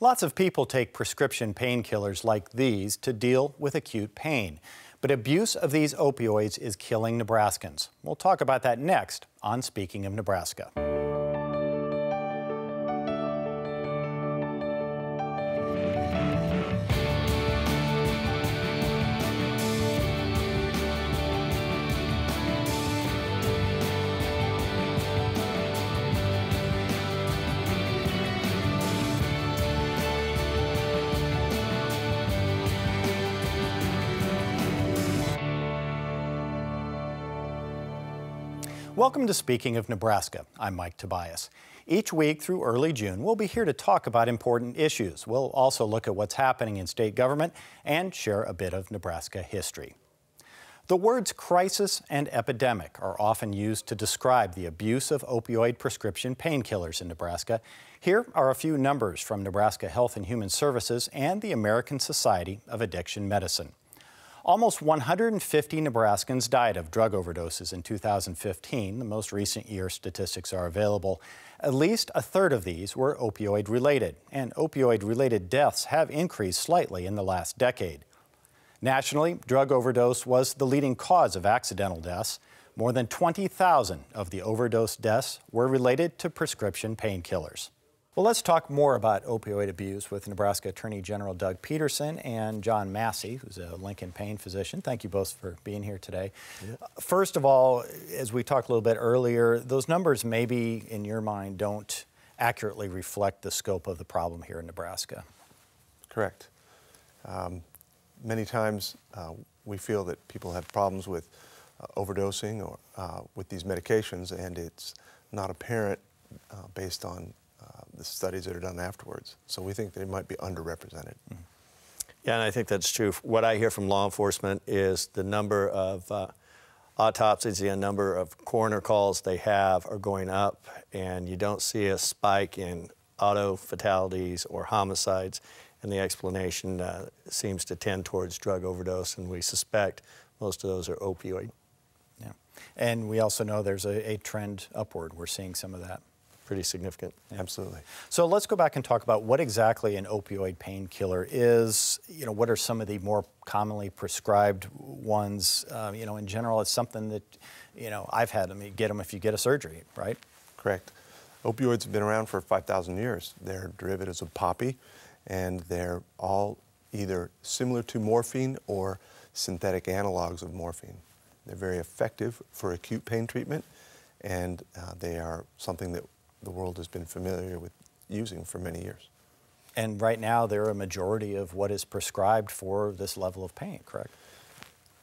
Lots of people take prescription painkillers like these to deal with acute pain. But abuse of these opioids is killing Nebraskans. We'll talk about that next on Speaking of Nebraska. Welcome to Speaking of Nebraska. I'm Mike Tobias. Each week through early June, we'll be here to talk about important issues. We'll also look at what's happening in state government and share a bit of Nebraska history. The words crisis and epidemic are often used to describe the abuse of opioid prescription painkillers in Nebraska. Here are a few numbers from Nebraska Health and Human Services and the American Society of Addiction Medicine. Almost 150 Nebraskans died of drug overdoses in 2015. The most recent year statistics are available. At least a third of these were opioid related, and opioid related deaths have increased slightly in the last decade. Nationally, drug overdose was the leading cause of accidental deaths. More than 20,000 of the overdose deaths were related to prescription painkillers. Well, let's talk more about opioid abuse with Nebraska Attorney General Doug Peterson and John Massey, who's a Lincoln pain physician. Thank you both for being here today. First of all, as we talked a little bit earlier, those numbers maybe in your mind don't accurately reflect the scope of the problem here in Nebraska. Correct. Um, many times uh, we feel that people have problems with uh, overdosing or uh, with these medications, and it's not apparent uh, based on the studies that are done afterwards. So we think they might be underrepresented. Mm -hmm. Yeah, and I think that's true. What I hear from law enforcement is the number of uh, autopsies, the number of coroner calls they have are going up, and you don't see a spike in auto fatalities or homicides, and the explanation uh, seems to tend towards drug overdose, and we suspect most of those are opioid. Yeah, and we also know there's a, a trend upward. We're seeing some of that pretty significant. Absolutely. So let's go back and talk about what exactly an opioid painkiller is. You know, what are some of the more commonly prescribed ones? Um, you know, in general, it's something that, you know, I've had. I mean, get them if you get a surgery, right? Correct. Opioids have been around for 5,000 years. They're derivatives of poppy, and they're all either similar to morphine or synthetic analogs of morphine. They're very effective for acute pain treatment, and uh, they are something that the world has been familiar with using for many years. And right now, they're a majority of what is prescribed for this level of pain, correct?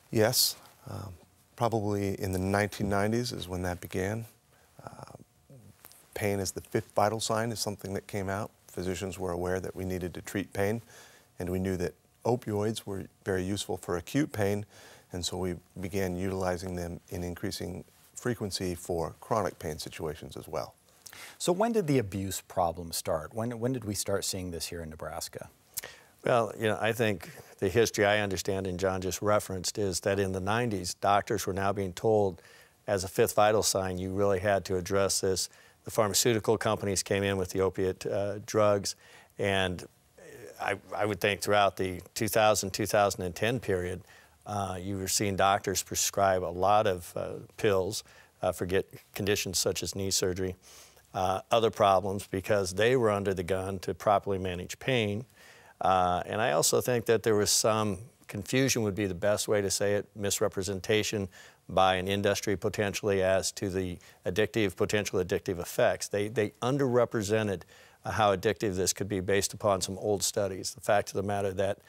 Yes. Um, probably in the 1990s is when that began. Uh, pain as the fifth vital sign is something that came out. Physicians were aware that we needed to treat pain, and we knew that opioids were very useful for acute pain, and so we began utilizing them in increasing frequency for chronic pain situations as well. So when did the abuse problem start? When, when did we start seeing this here in Nebraska? Well, you know, I think the history I understand and John just referenced is that in the 90s, doctors were now being told as a fifth vital sign, you really had to address this. The pharmaceutical companies came in with the opiate uh, drugs, and I, I, would think throughout the 2000 2010 period, uh, you were seeing doctors prescribe a lot of uh, pills uh, for get conditions such as knee surgery uh, other problems because they were under the gun to properly manage pain. Uh, and I also think that there was some confusion would be the best way to say it, misrepresentation by an industry potentially as to the addictive, potential addictive effects. They, they underrepresented how addictive this could be based upon some old studies. The fact of the matter that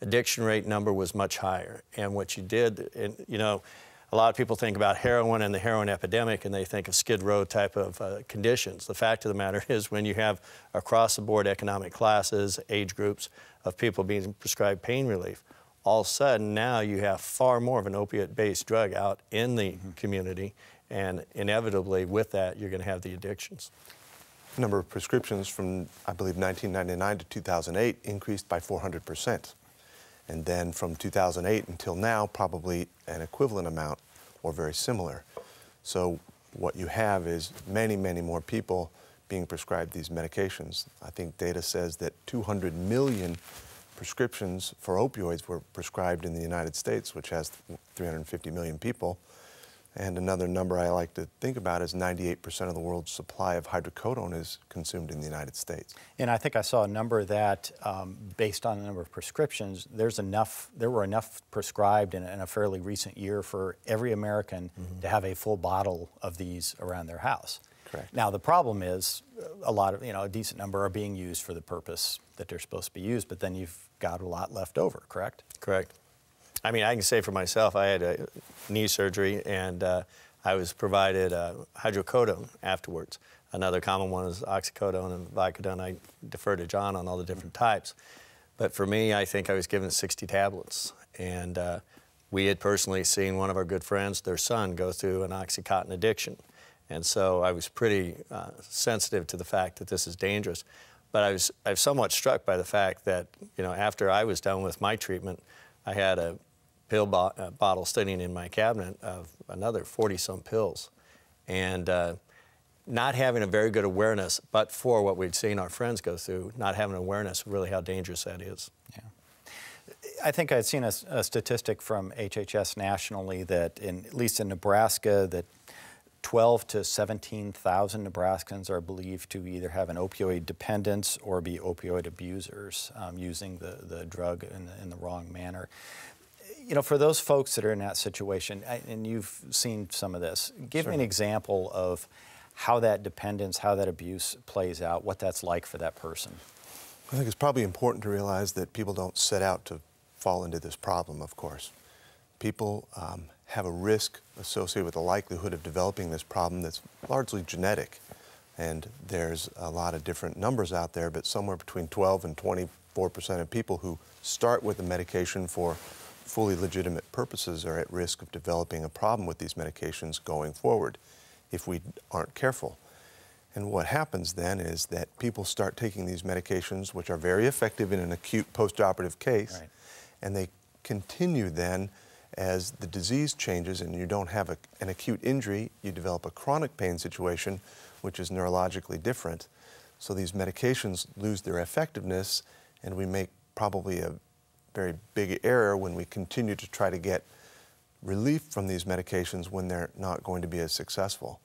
addiction rate number was much higher. And what you did, and, you know, a lot of people think about heroin and the heroin epidemic and they think of skid row type of uh, conditions. The fact of the matter is when you have across the board economic classes, age groups of people being prescribed pain relief, all of a sudden now you have far more of an opiate based drug out in the mm-hmm. community and inevitably with that you're going to have the addictions. The number of prescriptions from I believe 1999 to 2008 increased by 400 percent. And then from 2008 until now, probably an equivalent amount or very similar. So what you have is many, many more people being prescribed these medications. I think data says that 200 million prescriptions for opioids were prescribed in the United States, which has 350 million people. And another number I like to think about is 98% of the world's supply of hydrocodone is consumed in the United States. And I think I saw a number that, um, based on the number of prescriptions, there's enough. There were enough prescribed in, in a fairly recent year for every American mm-hmm. to have a full bottle of these around their house. Correct. Now the problem is, a lot of you know a decent number are being used for the purpose that they're supposed to be used, but then you've got a lot left over. Correct. Correct. I mean, I can say for myself, I had a knee surgery and uh, I was provided uh, hydrocodone afterwards. Another common one is oxycodone and Vicodin. I defer to John on all the different types. But for me, I think I was given 60 tablets. And uh, we had personally seen one of our good friends, their son, go through an Oxycontin addiction. And so I was pretty uh, sensitive to the fact that this is dangerous. But I was, I was somewhat struck by the fact that, you know, after I was done with my treatment, I had a pill bo uh, bottle sitting in my cabinet of another 40 some pills. And uh, not having a very good awareness, but for what we'd seen our friends go through, not having awareness of really how dangerous that is. Yeah. I think I'd seen a, a, statistic from HHS nationally that, in, at least in Nebraska, that 12 to 17,000 Nebraskans are believed to either have an opioid dependence or be opioid abusers um, using the, the drug in in the wrong manner you know, for those folks that are in that situation, and you've seen some of this, give sure. me an example of how that dependence, how that abuse plays out, what that's like for that person. I think it's probably important to realize that people don't set out to fall into this problem, of course. People um, have a risk associated with the likelihood of developing this problem that's largely genetic. And there's a lot of different numbers out there, but somewhere between 12 and 24 percent of people who start with a medication for fully legitimate purposes are at risk of developing a problem with these medications going forward if we aren't careful. And what happens then is that people start taking these medications, which are very effective in an acute postoperative case, right. and they continue then as the disease changes and you don't have a, an acute injury, you develop a chronic pain situation, which is neurologically different. So these medications lose their effectiveness, and we make probably a very big error when we continue to try to get relief from these medications when they're not going to be as successful.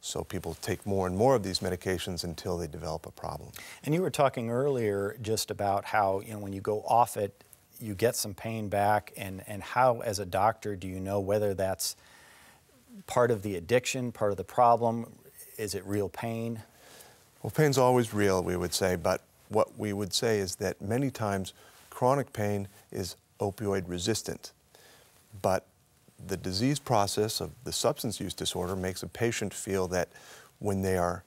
So people take more and more of these medications until they develop a problem. And you were talking earlier just about how, you know, when you go off it, you get some pain back and, and how as a doctor do you know whether that's part of the addiction, part of the problem? Is it real pain? Well, pain's always real, we would say, but what we would say is that many times chronic pain is opioid resistant. But the disease process of the substance use disorder makes a patient feel that when they are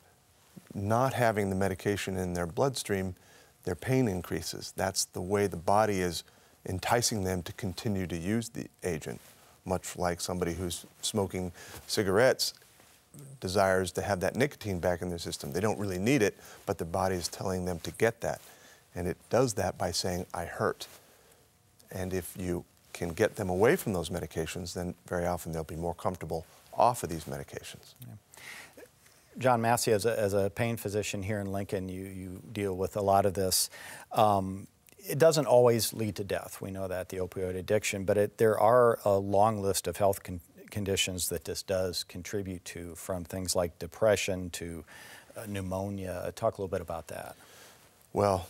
not having the medication in their bloodstream, their pain increases. That's the way the body is enticing them to continue to use the agent, much like somebody who's smoking cigarettes desires to have that nicotine back in their system. They don't really need it, but the body is telling them to get that. And it does that by saying, I hurt. And if you can get them away from those medications, then very often they'll be more comfortable off of these medications. Yeah. John Massey, as a, as a, pain physician here in Lincoln, you, you deal with a lot of this. Um, it doesn't always lead to death. We know that, the opioid addiction, but it, there are a long list of health con conditions that this does contribute to, from things like depression to uh, pneumonia. Talk a little bit about that. Well,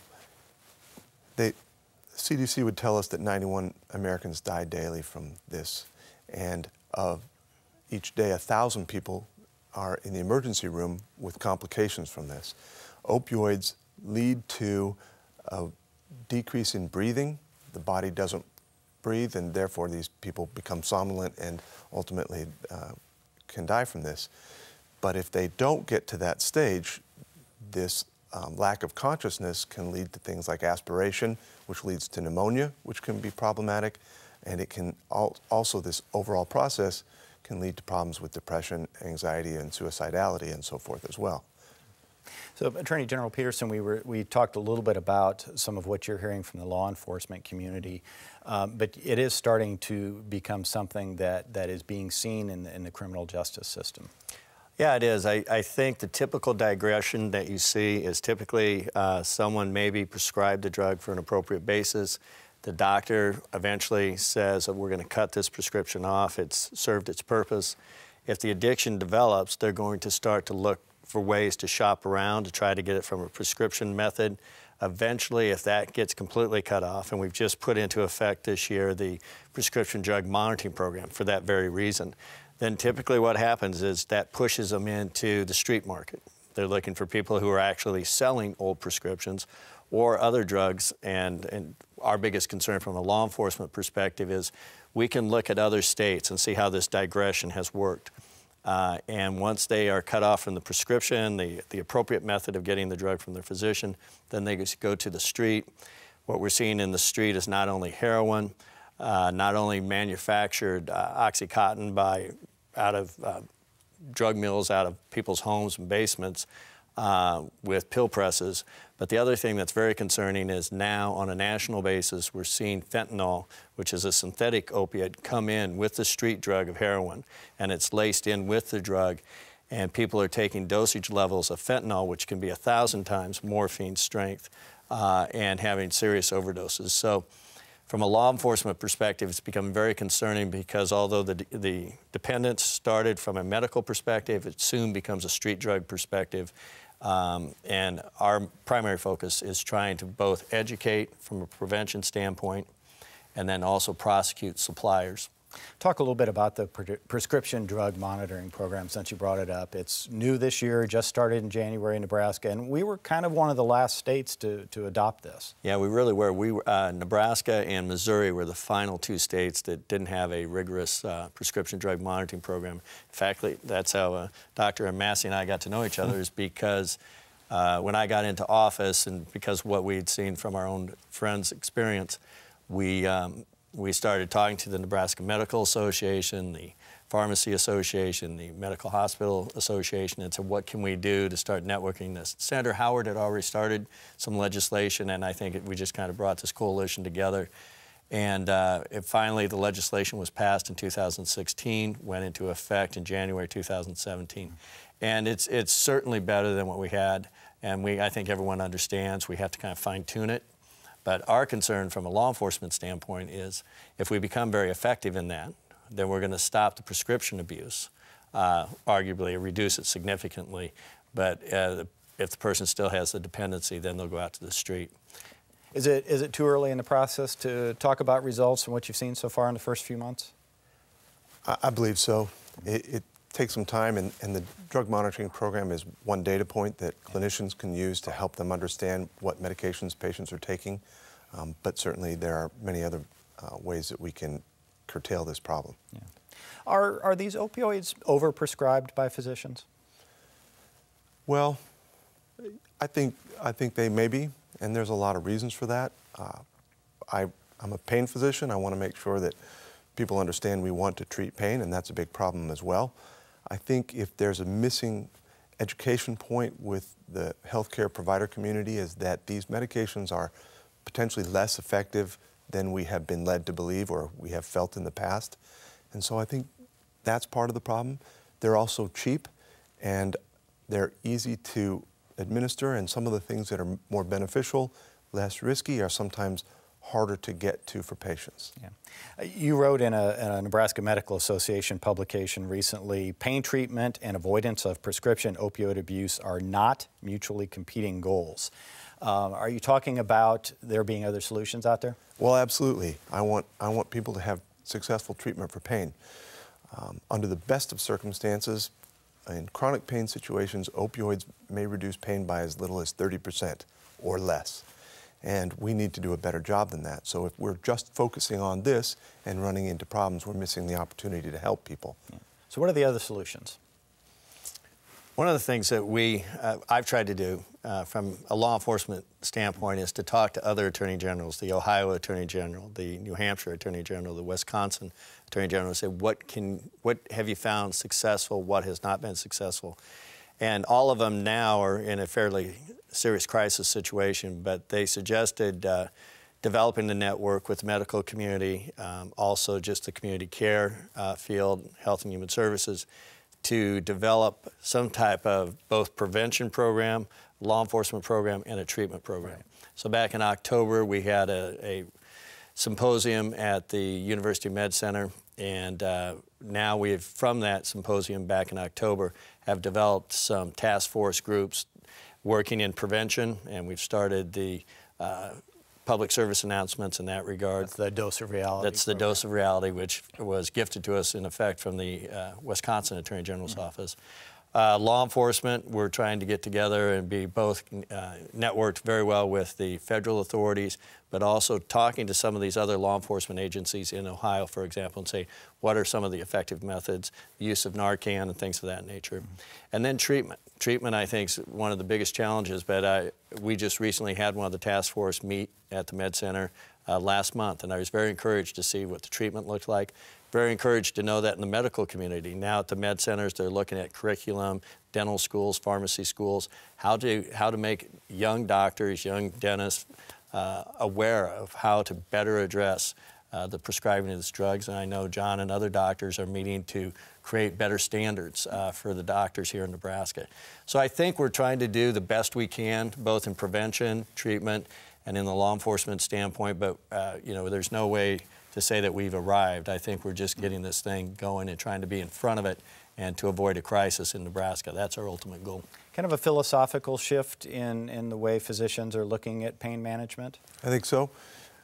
they, CDC would tell us that 91 Americans die daily from this, and of each day, 1,000 people are in the emergency room with complications from this. Opioids lead to a decrease in breathing. The body doesn't breathe, and therefore these people become somnolent and ultimately uh, can die from this. But if they don't get to that stage, this um, lack of consciousness can lead to things like aspiration, which leads to pneumonia, which can be problematic. And it can al also, this overall process can lead to problems with depression, anxiety, and suicidality, and so forth as well. So, Attorney General Peterson, we, were, we talked a little bit about some of what you're hearing from the law enforcement community, um, but it is starting to become something that, that is being seen in the, in the criminal justice system. Yeah, it is. I, I think the typical digression that you see is typically uh, someone maybe prescribed a drug for an appropriate basis. The doctor eventually says that we're going to cut this prescription off. It's served its purpose. If the addiction develops, they're going to start to look for ways to shop around to try to get it from a prescription method. Eventually, if that gets completely cut off, and we've just put into effect this year the prescription drug monitoring program for that very reason, then typically what happens is that pushes them into the street market. They're looking for people who are actually selling old prescriptions or other drugs. And, and our biggest concern from a law enforcement perspective is we can look at other states and see how this digression has worked. Uh, and once they are cut off from the prescription, the, the appropriate method of getting the drug from their physician, then they go to the street. What we're seeing in the street is not only heroin, uh, not only manufactured uh, Oxycontin by out of uh, drug mills, out of people's homes and basements, uh, with pill presses. But the other thing that's very concerning is now, on a national basis, we're seeing fentanyl, which is a synthetic opiate, come in with the street drug of heroin, and it's laced in with the drug. And people are taking dosage levels of fentanyl, which can be a thousand times morphine strength, uh, and having serious overdoses. So from a law enforcement perspective, it's become very concerning because although the, the dependence started from a medical perspective, it soon becomes a street drug perspective. Um, and our primary focus is trying to both educate from a prevention standpoint and then also prosecute suppliers. Talk a little bit about the pre prescription drug monitoring program since you brought it up. It's new this year, just started in January in Nebraska, and we were kind of one of the last states to, to adopt this. Yeah, we really were. We uh, Nebraska and Missouri were the final two states that didn't have a rigorous uh, prescription drug monitoring program. In fact, that's how uh, Dr. Massey and I got to know each other is because uh, when I got into office and because what we'd seen from our own friends' experience, we um, we started talking to the Nebraska Medical Association, the Pharmacy Association, the Medical Hospital Association, and said, what can we do to start networking this? Senator Howard had already started some legislation, and I think it, we just kind of brought this coalition together. And uh, finally, the legislation was passed in 2016, went into effect in January 2017. And it's, it's certainly better than what we had. And we, I think everyone understands we have to kind of fine tune it but our concern from a law enforcement standpoint is if we become very effective in that, then we're going to stop the prescription abuse, uh, arguably reduce it significantly. But uh, if the person still has the dependency, then they'll go out to the street. Is it, is it too early in the process to talk about results from what you've seen so far in the first few months? I, I believe so. It, it, takes some time, and, and the drug monitoring program is one data point that clinicians can use to help them understand what medications patients are taking. Um, but certainly there are many other uh, ways that we can curtail this problem. Yeah. Are, are these opioids overprescribed by physicians? Well, I think, I think they may be, and there's a lot of reasons for that. Uh, I, I'm a pain physician. I want to make sure that people understand we want to treat pain, and that's a big problem as well. I think if there's a missing education point with the healthcare provider community is that these medications are potentially less effective than we have been led to believe or we have felt in the past. And so I think that's part of the problem. They're also cheap and they're easy to administer and some of the things that are more beneficial, less risky are sometimes harder to get to for patients. Yeah. Uh, you wrote in a, in a, Nebraska Medical Association publication recently, pain treatment and avoidance of prescription opioid abuse are not mutually competing goals. Um, are you talking about there being other solutions out there? Well, absolutely. I want, I want people to have successful treatment for pain. Um, under the best of circumstances, in chronic pain situations, opioids may reduce pain by as little as 30% or less. And we need to do a better job than that. So if we're just focusing on this and running into problems, we're missing the opportunity to help people. Yeah. So what are the other solutions? One of the things that we, uh, I've tried to do uh, from a law enforcement standpoint is to talk to other attorney generals, the Ohio Attorney General, the New Hampshire Attorney General, the Wisconsin Attorney General, and say, what, can, what have you found successful, what has not been successful? And all of them now are in a fairly serious crisis situation, but they suggested uh, developing the network with the medical community, um, also just the community care uh, field, health and human services, to develop some type of both prevention program, law enforcement program, and a treatment program. Right. So back in October, we had a, a, symposium at the University Med Center, and uh, now we've, from that symposium back in October, have developed some task force groups working in prevention, and we've started the uh, public service announcements in that regard. That's the dose of reality. That's the dose of reality, which was gifted to us in effect from the uh, Wisconsin Attorney General's mm-hmm. office. Uh, law enforcement, we're trying to get together and be both uh, networked very well with the federal authorities, but also talking to some of these other law enforcement agencies in Ohio, for example, and say, what are some of the effective methods, use of Narcan and things of that nature. Mm-hmm. And then treatment. Treatment, I think, is one of the biggest challenges, but I, we just recently had one of the task force meet at the Med Center uh, last month, and I was very encouraged to see what the treatment looked like very encouraged to know that in the medical community. Now at the med centers, they're looking at curriculum, dental schools, pharmacy schools, how to, how to make young doctors, young dentists uh, aware of how to better address uh, the prescribing of these drugs. And I know John and other doctors are meeting to create better standards uh, for the doctors here in Nebraska. So I think we're trying to do the best we can, both in prevention, treatment, and in the law enforcement standpoint. But uh, you know, there's no way to say that we've arrived. I think we're just getting this thing going and trying to be in front of it and to avoid a crisis in Nebraska. That's our ultimate goal. Kind of a philosophical shift in, in the way physicians are looking at pain management? I think so.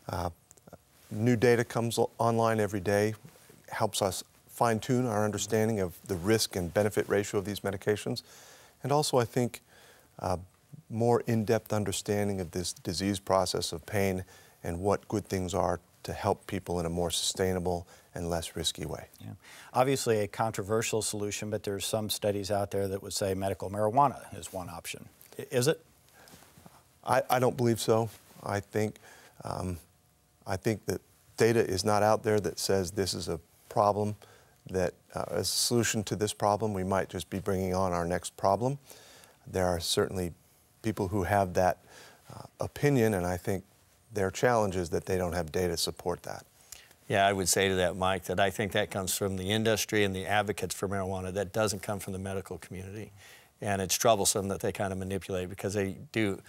Uh, new data comes online every day, helps us fine tune our understanding of the risk and benefit ratio of these medications. And also, I think, uh, more in depth understanding of this disease process of pain and what good things are to help people in a more sustainable and less risky way. Yeah. Obviously a controversial solution, but there's some studies out there that would say medical marijuana is one option. Is it? I, I don't believe so. I think, um, I think that data is not out there that says this is a problem, that uh, as a solution to this problem, we might just be bringing on our next problem. There are certainly people who have that uh, opinion, and I think their challenge is that they don't have data to support that. Yeah, I would say to that, Mike, that I think that comes from the industry and the advocates for marijuana. That doesn't come from the medical community. And it's troublesome that they kind of manipulate because they do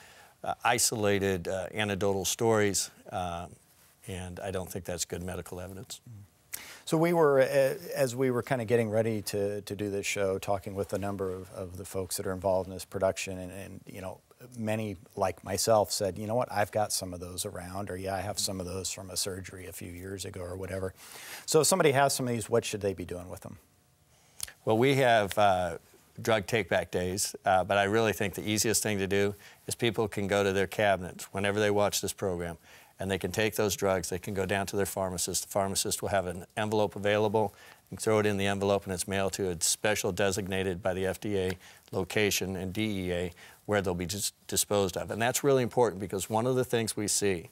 uh, isolated uh, anecdotal stories, uh, and I don't think that's good medical evidence. So we were, uh, as we were kind of getting ready to, to do this show, talking with a number of, of the folks that are involved in this production, and, and you know, many, like myself, said, you know what, I've got some of those around, or yeah, I have some of those from a surgery a few years ago, or whatever. So if somebody has some of these, what should they be doing with them? Well, we have uh, drug take-back days, uh, but I really think the easiest thing to do is people can go to their cabinets whenever they watch this program, and they can take those drugs. They can go down to their pharmacist. The pharmacist will have an envelope available. You throw it in the envelope, and it's mailed to a special designated by the FDA location and DEA where they'll be just disposed of. And that's really important because one of the things we see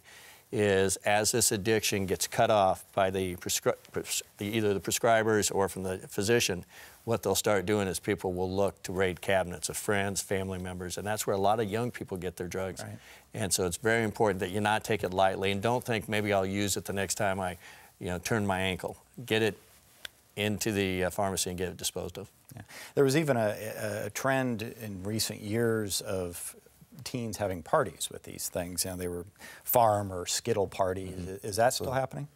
is as this addiction gets cut off by the, prescri- the, either the prescribers or from the physician, what they'll start doing is people will look to raid cabinets of friends, family members, and that's where a lot of young people get their drugs. Right. And so it's very important that you not take it lightly and don't think maybe I'll use it the next time I, you know, turn my ankle. Get it into the uh, pharmacy and get it disposed of. Yeah. There was even a, a, trend in recent years of teens having parties with these things. You know, they were pharm or skittle parties. Mm-hmm. Is that still happening?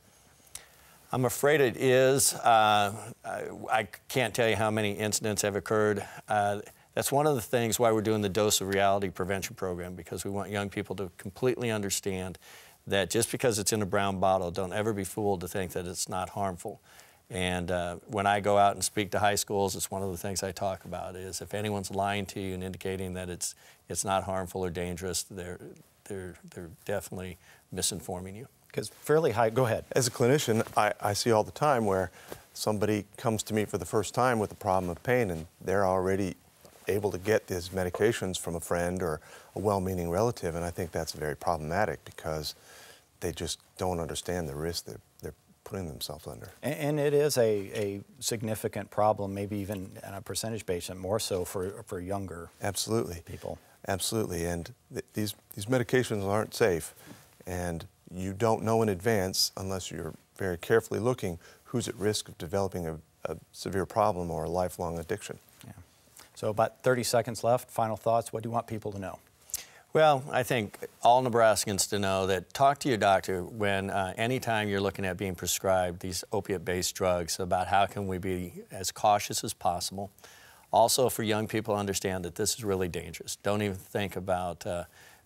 I'm afraid it is. Uh, I, I, can't tell you how many incidents have occurred. Uh, that's one of the things why we're doing the dose of reality prevention program because we want young people to completely understand that just because it's in a brown bottle, don't ever be fooled to think that it's not harmful. And uh, when I go out and speak to high schools, it's one of the things I talk about is if anyone's lying to you and indicating that it's, it's not harmful or dangerous, they're, they're, they're definitely misinforming you. Because fairly high, go ahead. As a clinician, I, I see all the time where somebody comes to me for the first time with a problem of pain and they're already able to get these medications from a friend or a well-meaning relative, and I think that's very problematic because they just don't understand the risk that they're putting themselves under. And, and it is a, a significant problem, maybe even on a percentage basis, more so for, for younger Absolutely. people. Absolutely, and th these, these medications aren't safe, and you don't know in advance, unless you're very carefully looking, who's at risk of developing a a severe problem or a lifelong addiction. Yeah. So about 30 seconds left. Final thoughts. What do you want people to know? Well, I think all Nebraskans to know that talk to your doctor when uh, anytime you're looking at being prescribed these opiate-based drugs about how can we be as cautious as possible. Also, for young people, understand that this is really dangerous. Don't even think about uh,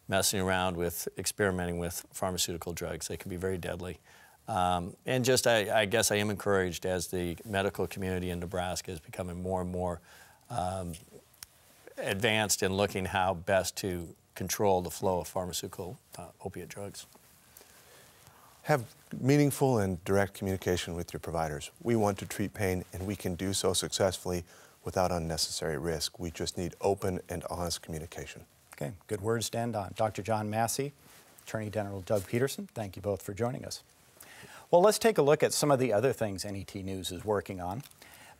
messing around with experimenting with pharmaceutical drugs. They can be very deadly. Um, and just, I, I, guess I am encouraged as the medical community in Nebraska is becoming more and more um, advanced in looking how best to control the flow of pharmaceutical uh, opiate drugs. Have meaningful and direct communication with your providers. We want to treat pain, and we can do so successfully without unnecessary risk. We just need open and honest communication. Okay, good words to end on. Dr. John Massey, Attorney General Doug Peterson, thank you both for joining us. Well, let's take a look at some of the other things NET News is working on.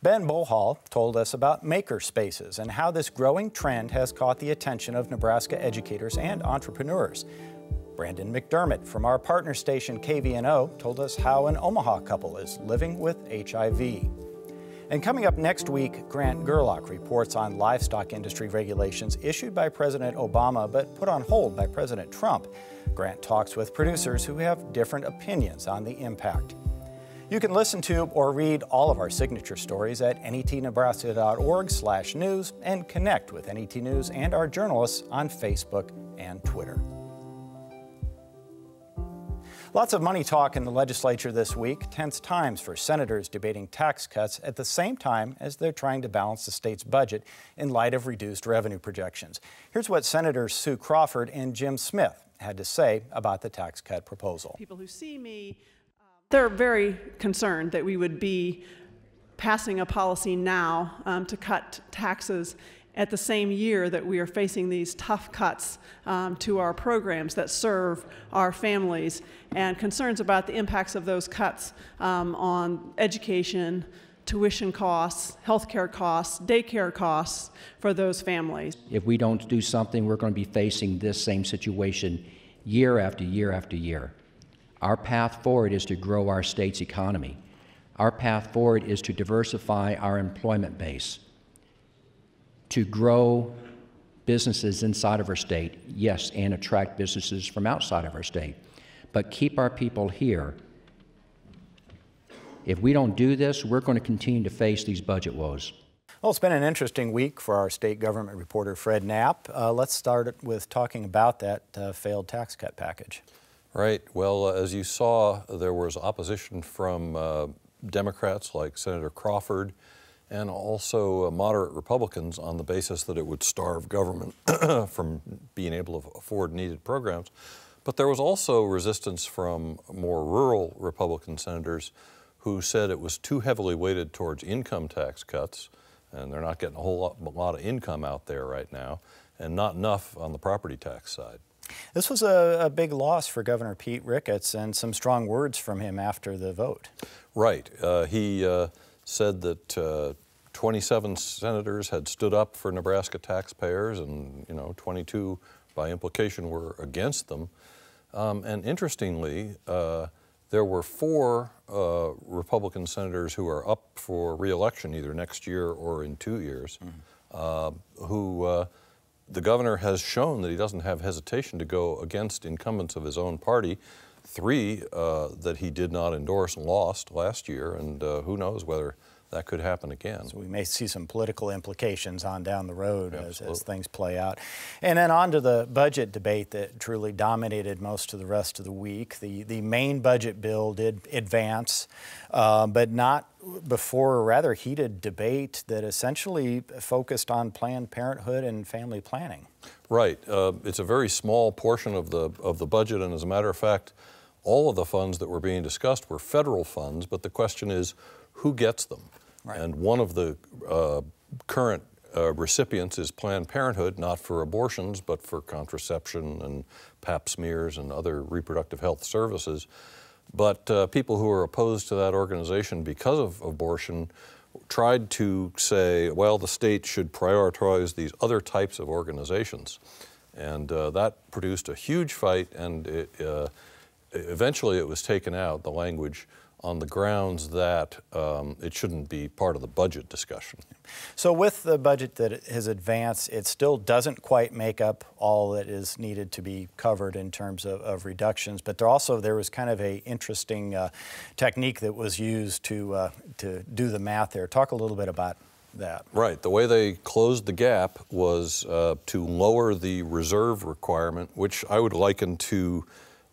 Ben Bohall told us about maker spaces and how this growing trend has caught the attention of Nebraska educators and entrepreneurs. Brandon McDermott from our partner station KVNO told us how an Omaha couple is living with HIV. And coming up next week, Grant Gerlach reports on livestock industry regulations issued by President Obama but put on hold by President Trump. Grant talks with producers who have different opinions on the impact. You can listen to or read all of our signature stories at netnebraska.org slash news and connect with NET News and our journalists on Facebook and Twitter. Lots of money talk in the legislature this week. Tense times for senators debating tax cuts at the same time as they're trying to balance the state's budget in light of reduced revenue projections. Here's what Senators Sue Crawford and Jim Smith had to say about the tax cut proposal. People who see me they're very concerned that we would be passing a policy now um, to cut taxes at the same year that we are facing these tough cuts um, to our programs that serve our families and concerns about the impacts of those cuts um, on education, tuition costs, healthcare costs, daycare costs for those families. If we don't do something, we're going to be facing this same situation year after year after year. Our path forward is to grow our state's economy. Our path forward is to diversify our employment base, to grow businesses inside of our state, yes, and attract businesses from outside of our state, but keep our people here. If we don't do this, we're going to continue to face these budget woes. Well, it's been an interesting week for our state government reporter, Fred Knapp. Uh, let's start with talking about that uh, failed tax cut package. Right. Well, uh, as you saw, there was opposition from uh, Democrats like Senator Crawford and also uh, moderate Republicans on the basis that it would starve government from being able to afford needed programs. But there was also resistance from more rural Republican senators who said it was too heavily weighted towards income tax cuts, and they're not getting a whole lot, lot of income out there right now, and not enough on the property tax side. This was a, a, big loss for Governor Pete Ricketts and some strong words from him after the vote. Right. Uh, he uh, said that uh, 27 senators had stood up for Nebraska taxpayers and, you know, 22 by implication were against them. Um, and interestingly, uh, there were four uh, Republican senators who are up for reelection either next year or in two years mm. who the governor has shown that he doesn't have hesitation to go against incumbents of his own party. Three uh, that he did not endorse and lost last year, and uh, who knows whether that could happen again. So we may see some political implications on down the road as, as, things play out. And then on to the budget debate that truly dominated most of the rest of the week. The, the main budget bill did advance, uh, but not before a rather heated debate that essentially focused on Planned Parenthood and family planning. Right. Uh, it's a very small portion of the, of the budget, and as a matter of fact, all of the funds that were being discussed were federal funds, but the question is who gets them? Right. And one of the uh, current uh, recipients is Planned Parenthood, not for abortions, but for contraception and pap smears and other reproductive health services. But uh, people who are opposed to that organization because of abortion tried to say, well, the state should prioritize these other types of organizations. And uh, that produced a huge fight, and it, uh, eventually it was taken out, the language on the grounds that um, it shouldn't be part of the budget discussion. So, with the budget that has advanced, it still doesn't quite make up all that is needed to be covered in terms of, of reductions. But there also there was kind of a interesting uh, technique that was used to uh, to do the math there. Talk a little bit about that. Right. The way they closed the gap was uh, to lower the reserve requirement, which I would liken to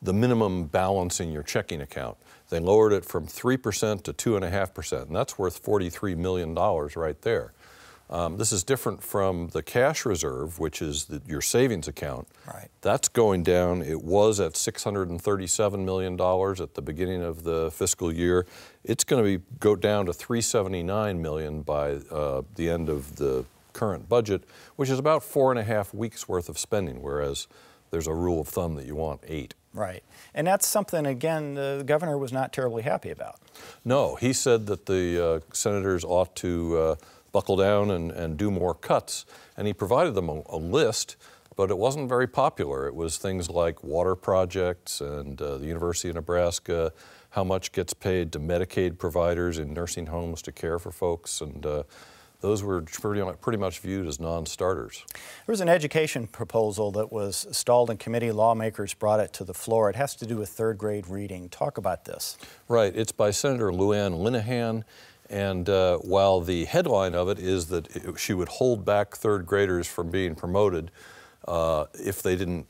the minimum balance in your checking account. They lowered it from 3% to 2.5%, and that's worth $43 million right there. Um, this is different from the cash reserve, which is the, your savings account. Right. That's going down. It was at $637 million at the beginning of the fiscal year. It's going to be go down to 379 million by uh, the end of the current budget, which is about four and a half weeks worth of spending, whereas there's a rule of thumb that you want eight. Right. And that's something, again, the governor was not terribly happy about. No, he said that the uh, senators ought to uh, buckle down and, and do more cuts. And he provided them a, a, list, but it wasn't very popular. It was things like water projects and uh, the University of Nebraska, how much gets paid to Medicaid providers in nursing homes to care for folks, and uh, those were pretty, pretty much viewed as non-starters. There was an education proposal that was stalled in committee. Lawmakers brought it to the floor. It has to do with third grade reading. Talk about this. Right. It's by Senator Lou Ann Linehan. And uh, while the headline of it is that it, she would hold back third graders from being promoted uh, if they didn't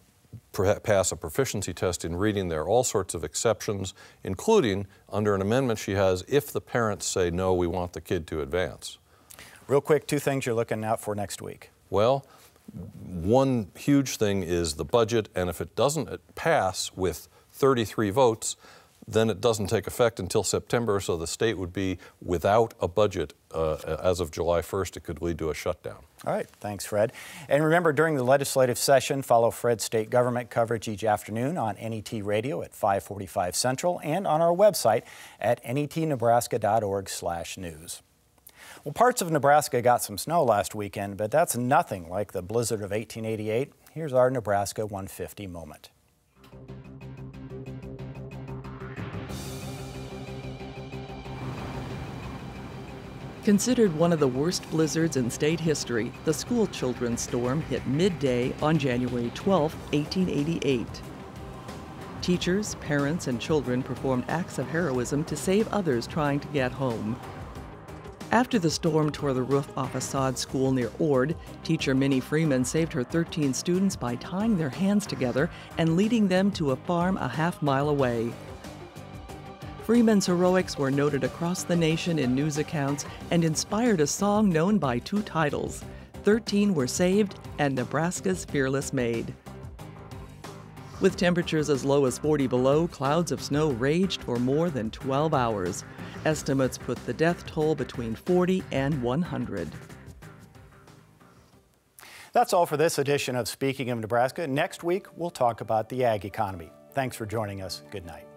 pass a proficiency test in reading, there are all sorts of exceptions, including under an amendment she has if the parents say, no, we want the kid to advance. Real quick, two things you're looking out for next week. Well, one huge thing is the budget, and if it doesn't pass with 33 votes, then it doesn't take effect until September, so the state would be without a budget uh, as of July 1st. It could lead to a shutdown. All right, thanks, Fred. And remember, during the legislative session, follow Fred's state government coverage each afternoon on NET Radio at 545 Central and on our website at netnebraska.org/news. Well, parts of Nebraska got some snow last weekend, but that's nothing like the blizzard of 1888. Here's our Nebraska 150 moment. Considered one of the worst blizzards in state history, the school children's storm hit midday on January 12, 1888. Teachers, parents, and children performed acts of heroism to save others trying to get home. After the storm tore the roof off a sod school near Ord, teacher Minnie Freeman saved her 13 students by tying their hands together and leading them to a farm a half mile away. Freeman's heroics were noted across the nation in news accounts and inspired a song known by two titles 13 Were Saved and Nebraska's Fearless Maid. With temperatures as low as 40 below, clouds of snow raged for more than 12 hours. Estimates put the death toll between 40 and 100. That's all for this edition of Speaking of Nebraska. Next week, we'll talk about the ag economy. Thanks for joining us. Good night.